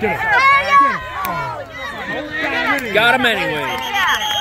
Get it. Get it. Got him anyway.